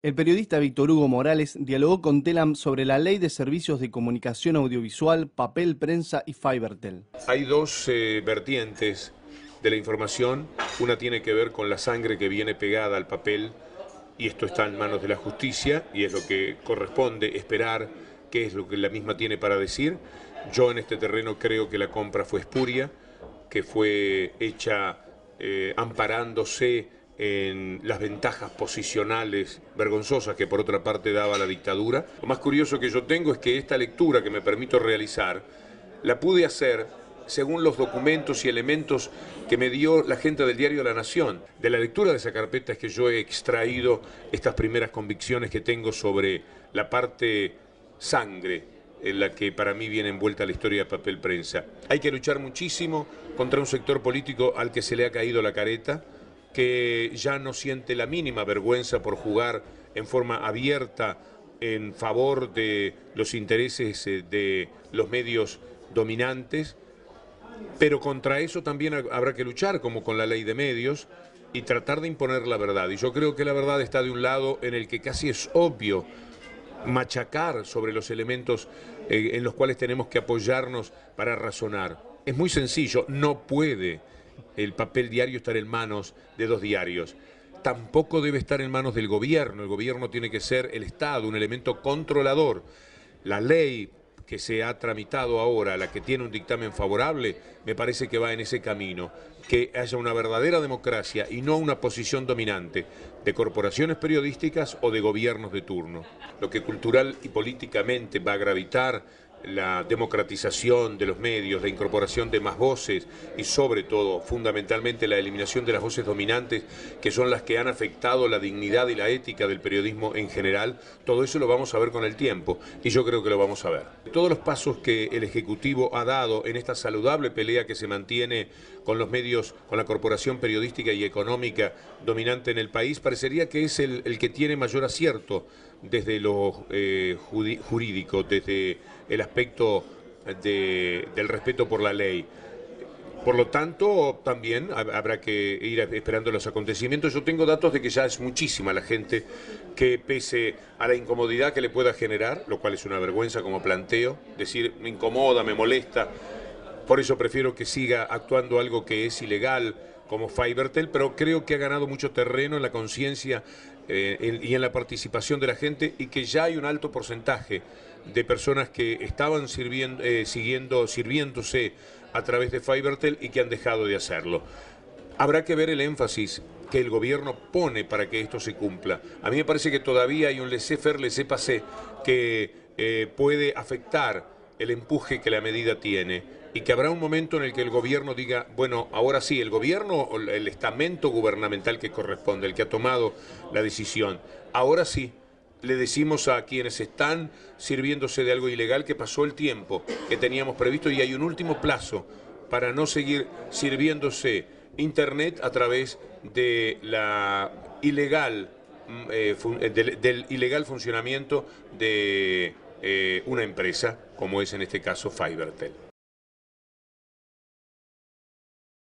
El periodista Víctor Hugo Morales dialogó con Telam sobre la ley de servicios de comunicación audiovisual, papel, prensa y Fibertel. Hay dos eh, vertientes de la información. Una tiene que ver con la sangre que viene pegada al papel y esto está en manos de la justicia y es lo que corresponde esperar qué es lo que la misma tiene para decir. Yo en este terreno creo que la compra fue espuria, que fue hecha eh, amparándose en las ventajas posicionales vergonzosas que por otra parte daba la dictadura. Lo más curioso que yo tengo es que esta lectura que me permito realizar la pude hacer según los documentos y elementos que me dio la gente del diario La Nación. De la lectura de esa carpeta es que yo he extraído estas primeras convicciones que tengo sobre la parte sangre en la que para mí viene envuelta la historia de papel prensa. Hay que luchar muchísimo contra un sector político al que se le ha caído la careta, que ya no siente la mínima vergüenza por jugar en forma abierta en favor de los intereses eh, de los medios dominantes, pero contra eso también habrá que luchar, como con la ley de medios, y tratar de imponer la verdad. Y yo creo que la verdad está de un lado en el que casi es obvio machacar sobre los elementos eh, en los cuales tenemos que apoyarnos para razonar. Es muy sencillo, no puede el papel diario estar en manos de dos diarios. Tampoco debe estar en manos del gobierno. El gobierno tiene que ser el Estado, un elemento controlador. La ley que se ha tramitado ahora, la que tiene un dictamen favorable, me parece que va en ese camino. Que haya una verdadera democracia y no una posición dominante de corporaciones periodísticas o de gobiernos de turno. Lo que cultural y políticamente va a gravitar la democratización de los medios, la incorporación de más voces y sobre todo, fundamentalmente, la eliminación de las voces dominantes que son las que han afectado la dignidad y la ética del periodismo en general, todo eso lo vamos a ver con el tiempo y yo creo que lo vamos a ver. Todos los pasos que el Ejecutivo ha dado en esta saludable pelea que se mantiene con los medios, con la corporación periodística y económica dominante en el país, parecería que es el, que tiene mayor acierto desde lo eh, jurídico, desde el aspecto del respeto por la ley. Por lo tanto, también habrá que ir esperando los acontecimientos. Yo tengo datos de que ya es muchísima la gente que pese a la incomodidad que le pueda generar, lo cual es una vergüenza como planteo, decir me incomoda, me molesta, por eso prefiero que siga actuando algo que es ilegal como Fibertel, pero creo que ha ganado mucho terreno en la conciencia eh, y en la participación de la gente y que ya hay un alto porcentaje de personas que estaban sirviendo, eh, siguiendo, sirviéndose a través de Fibertel y que han dejado de hacerlo. Habrá que ver el énfasis que el gobierno pone para que esto se cumpla. A mí me parece que todavía hay un laissez-faire, laissez-passer que eh, puede afectar el empuje que la medida tiene y que habrá un momento en el que el gobierno diga, bueno, ahora sí, el gobierno, el estamento gubernamental que corresponde, el que ha tomado la decisión, ahora sí, le decimos a quienes están sirviéndose de algo ilegal que pasó el tiempo que teníamos previsto y hay un último plazo para no seguir sirviéndose Internet a través de la ilegal, mm, eh, eh, del, ilegal funcionamiento de eh, una empresa, como es en este caso Fibertel.